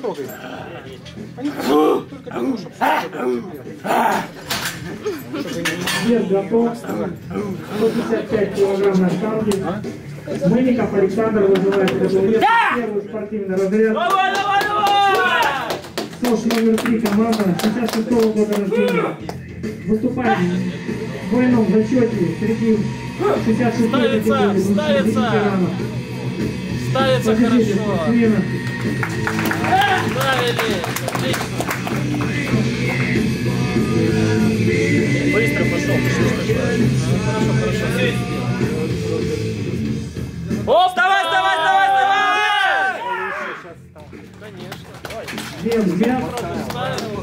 трогай. Они только того, чтобы Вес готов. 155 килограмм на штанге. Мыльников Александр вызывает этот. Первый спортивный разряд. Давай, давай, давай! СОЖ номер 3 команда 66 -го года рождения. Выступает в двойном зачете среди 66 Ставится, ставится. Ставится хорошо. Спортсмена. Ставили. Отлично. Быстро пошел. Хорошо, хорошо. Оп, давай, давай, давай, давай! Конечно. Вес взят.